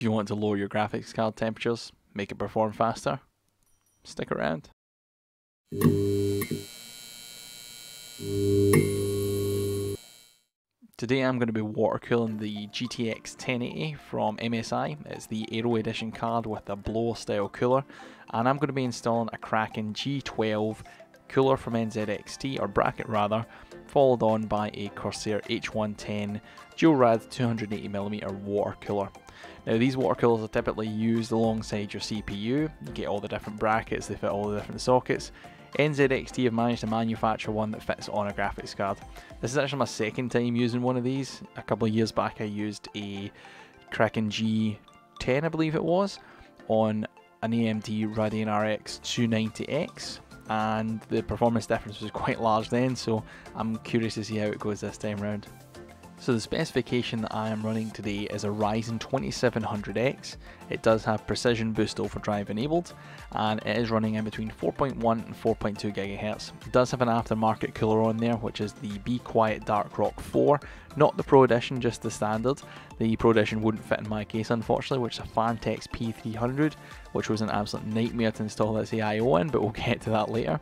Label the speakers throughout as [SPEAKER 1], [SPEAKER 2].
[SPEAKER 1] If you want to lower your graphics card temperatures, make it perform faster, stick around. Today I'm going to be water cooling the GTX 1080 from MSI. It's the Aero Edition card with a blower style cooler and I'm going to be installing a Kraken G12 cooler from NZXT, or bracket rather, followed on by a Corsair H110 dual rad 280mm water cooler. Now these water coolers are typically used alongside your CPU, you get all the different brackets, they fit all the different sockets, NZXT have managed to manufacture one that fits on a graphics card. This is actually my second time using one of these. A couple of years back I used a Kraken G10 I believe it was on an AMD Radeon RX 290X and the performance difference was quite large then so I'm curious to see how it goes this time round. So the specification that I am running today is a Ryzen 2700X. It does have Precision Boost Overdrive enabled and it is running in between 4.1 and 4.2 GHz. It does have an aftermarket cooler on there which is the Be Quiet Dark Rock 4, not the Pro Edition, just the standard. The Pro Edition wouldn't fit in my case unfortunately, which is a Phanteks P300 which was an absolute nightmare to install this AIO in, but we'll get to that later.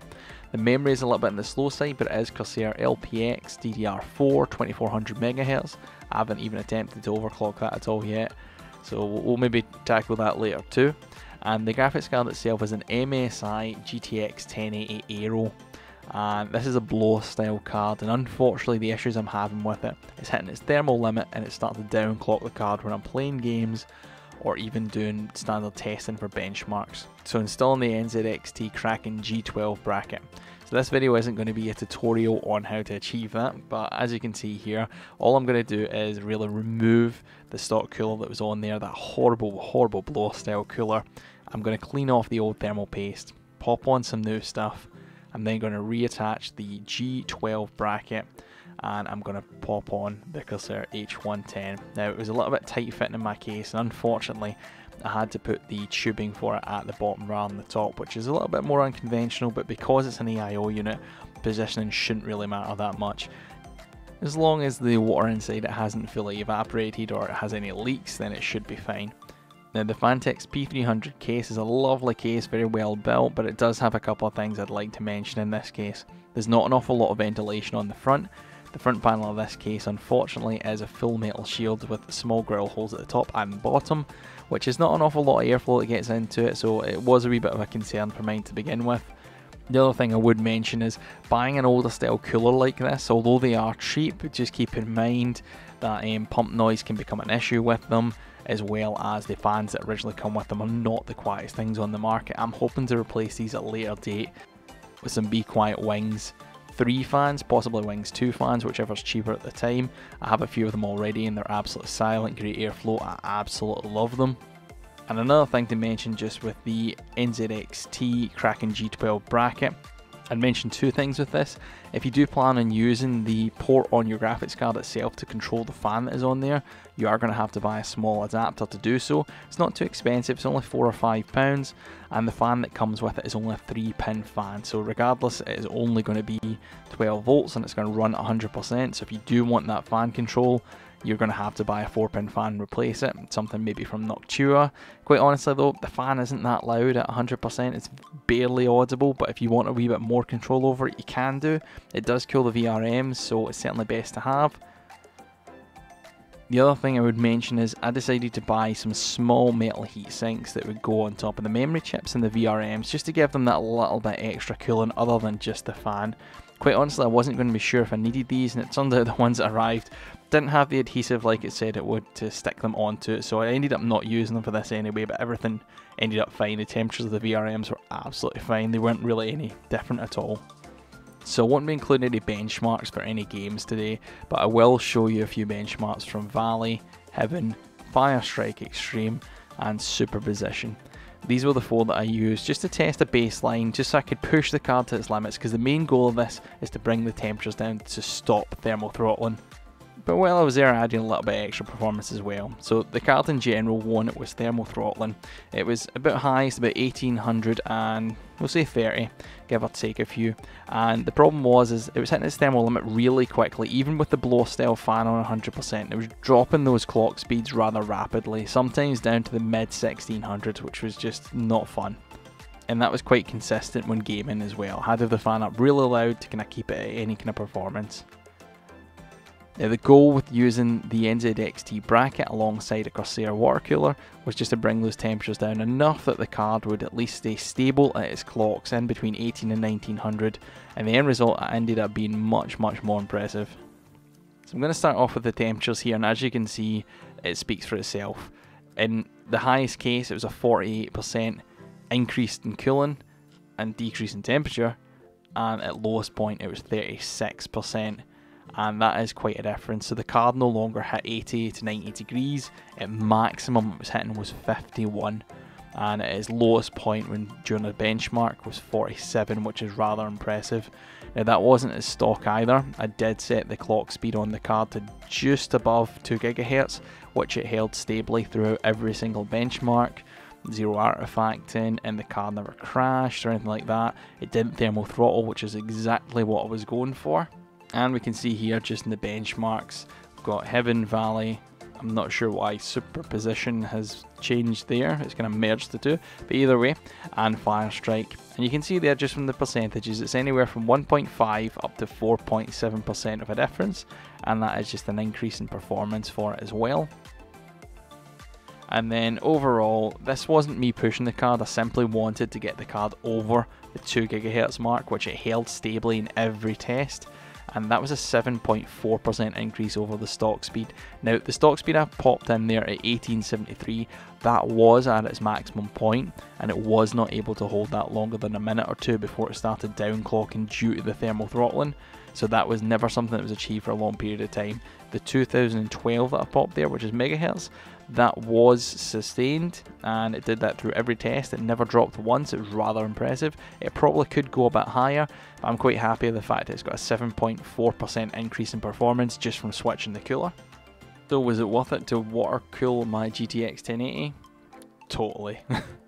[SPEAKER 1] The memory is a little bit on the slow side, but it is Corsair LPX DDR4 2400 MHz. I haven't even attempted to overclock that at all yet, so we'll maybe tackle that later too. And the graphics card itself is an MSI GTX 1080 Aero. And this is a blow style card, and unfortunately, the issues I'm having with it is hitting its thermal limit and it's starting to downclock the card when I'm playing games or even doing standard testing for benchmarks. So installing the NZXT Kraken G12 bracket. So this video isn't going to be a tutorial on how to achieve that, but as you can see here, all I'm going to do is really remove the stock cooler that was on there, that horrible, horrible blow style cooler. I'm going to clean off the old thermal paste, pop on some new stuff, I'm then going to reattach the G12 bracket and I'm going to pop on the Corsair H110. Now it was a little bit tight fitting in my case and unfortunately I had to put the tubing for it at the bottom rather than the top which is a little bit more unconventional but because it's an AIO unit positioning shouldn't really matter that much. As long as the water inside it hasn't fully evaporated or it has any leaks then it should be fine. Now the Phanteks P300 case is a lovely case, very well built, but it does have a couple of things I'd like to mention in this case. There's not an awful lot of ventilation on the front, the front panel of this case unfortunately is a full metal shield with small grill holes at the top and bottom, which is not an awful lot of airflow that gets into it, so it was a wee bit of a concern for mine to begin with. The other thing I would mention is buying an older style cooler like this, although they are cheap, just keep in mind that um, pump noise can become an issue with them, as well as the fans that originally come with them are not the quietest things on the market. I'm hoping to replace these at a later date with some Be Quiet wings 3 fans, possibly Wings 2 fans, whichever's cheaper at the time. I have a few of them already and they're absolutely silent, great airflow, I absolutely love them. And another thing to mention just with the NZXT Kraken G12 bracket, I'd mention two things with this. If you do plan on using the port on your graphics card itself to control the fan that is on there, you are going to have to buy a small adapter to do so. It's not too expensive, it's only 4 or 5 pounds, and the fan that comes with it is only a 3 pin fan, so regardless it is only going to be 12 volts and it's going to run 100%, so if you do want that fan control, you're going to have to buy a 4 pin fan and replace it. Something maybe from Noctua. Quite honestly though, the fan isn't that loud at 100%, it's barely audible, but if you want a wee bit more control over it, you can do. It does cool the VRMs, so it's certainly best to have. The other thing I would mention is I decided to buy some small metal heat sinks that would go on top of the memory chips and the VRMs just to give them that little bit extra cooling other than just the fan. Quite honestly, I wasn't going to be sure if I needed these and it turned out the ones that arrived didn't have the adhesive like it said it would to stick them onto it, so I ended up not using them for this anyway, but everything ended up fine. The temperatures of the VRMs were absolutely fine, they weren't really any different at all. So I won't be including any benchmarks for any games today, but I will show you a few benchmarks from Valley, Heaven, Firestrike Extreme, and Superposition. These were the four that I used just to test a baseline, just so I could push the card to its limits, because the main goal of this is to bring the temperatures down to stop thermal throttling But while I was there, I added a little bit extra performance as well. So the card in general, one, it was thermal throttling. It was a bit high, it's about 1800 and we'll say 30, give or take a few. And the problem was, is it was hitting its thermal limit really quickly, even with the blow style fan on 100%. It was dropping those clock speeds rather rapidly, sometimes down to the mid 1600s, which was just not fun and that was quite consistent when gaming as well. Had to have the fan up really loud to kind of keep it at any kind of performance. Now the goal with using the NZXT bracket alongside a Corsair water cooler was just to bring those temperatures down enough that the card would at least stay stable at its clocks in between 18 and 1900 and the end result ended up being much much more impressive. So I'm going to start off with the temperatures here and as you can see it speaks for itself. In the highest case it was a 48% increase in cooling and decrease in temperature and at lowest point it was 36% and that is quite a difference. So the card no longer hit 80 to 90 degrees. At maximum it was hitting was 51 and at its lowest point when during the benchmark was 47 which is rather impressive. Now that wasn't as stock either. I did set the clock speed on the card to just above 2 GHz which it held stably throughout every single benchmark zero artifacting and the card never crashed or anything like that. It didn't thermal throttle which is exactly what I was going for. And we can see here just in the benchmarks, we've got Heaven Valley. I'm not sure why superposition has changed there. It's going to merge the two. But either way, and Fire Strike. And you can see there just from the percentages, it's anywhere from 1.5 up to 4.7% of a difference. And that is just an increase in performance for it as well. And then overall, this wasn't me pushing the card, I simply wanted to get the card over the 2 GHz mark, which it held stably in every test and that was a 7.4% increase over the stock speed. Now, the stock speed I popped in there at 1873, that was at its maximum point, and it was not able to hold that longer than a minute or two before it started downclocking due to the thermal throttling. So that was never something that was achieved for a long period of time. The 2012 that I popped there, which is megahertz, that was sustained and it did that through every test. It never dropped once. It was rather impressive. It probably could go a bit higher, but I'm quite happy with the fact that it's got a 7.4% increase in performance just from switching the cooler. So was it worth it to water cool my GTX 1080? Totally.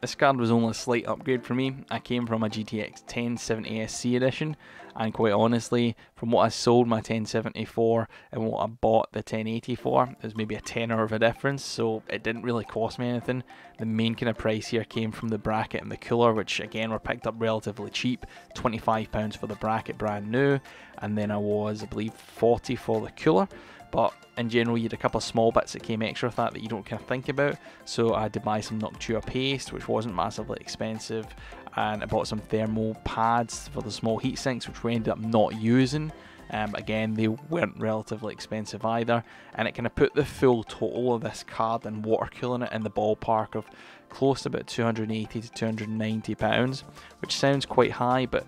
[SPEAKER 1] This card was only a slight upgrade for me. I came from a GTX 1070 SC edition, and quite honestly, from what I sold my 1070 for and what I bought the 1080 for, there's maybe a tenner of a difference, so it didn't really cost me anything. The main kind of price here came from the bracket and the cooler, which again were picked up relatively cheap, £25 for the bracket brand new, and then I was, I believe, 40 for the cooler but in general you had a couple of small bits that came extra with that that you don't kind of think about. So I had to buy some Noctua paste which wasn't massively expensive and I bought some thermal pads for the small heat sinks which we ended up not using. Um, again they weren't relatively expensive either and it kind of put the full total of this card and water cooling it in the ballpark of close to about 280 to 290 pounds which sounds quite high but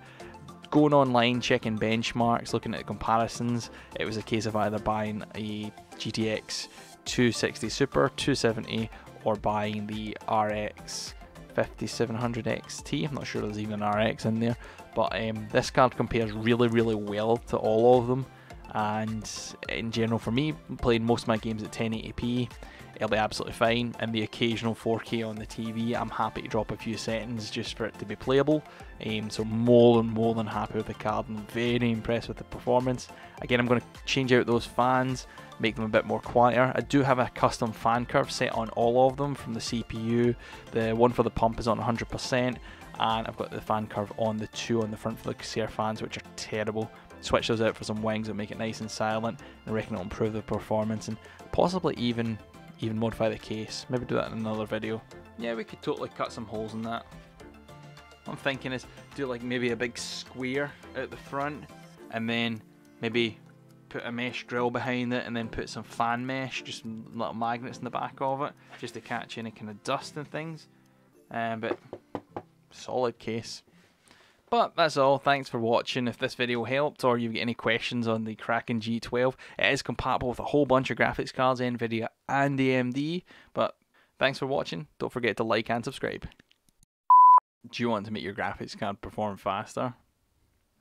[SPEAKER 1] going online, checking benchmarks, looking at comparisons, it was a case of either buying a GTX 260 Super 270 or buying the RX 5700 XT. I'm not sure there's even an RX in there, but um, this card compares really, really well to all of them. And in general, for me, playing most of my games at 1080p, it'll be absolutely fine. And the occasional 4K on the TV, I'm happy to drop a few settings just for it to be playable. Um, so more than more than happy with the card and very impressed with the performance. Again, I'm going to change out those fans, make them a bit more quieter. I do have a custom fan curve set on all of them from the CPU. The one for the pump is on 100%, and I've got the fan curve on the two on the front for the Corsair fans, which are terrible. Switch those out for some wings that make it nice and silent, and reckon it'll improve the performance and possibly even even modify the case. Maybe do that in another video. Yeah, we could totally cut some holes in that. What I'm thinking is do like maybe a big square at the front and then maybe put a mesh drill behind it and then put some fan mesh, just little magnets in the back of it, just to catch any kind of dust and things. Um, but solid case. But that's all. Thanks for watching. If this video helped or you've got any questions on the Kraken G12, it is compatible with a whole bunch of graphics cards, NVIDIA and AMD. But thanks for watching. Don't forget to like and subscribe. Do you want to make your graphics card perform faster?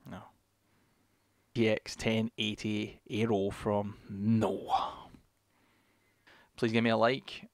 [SPEAKER 1] No. GTX 1080 Aero from No. Please give me a like,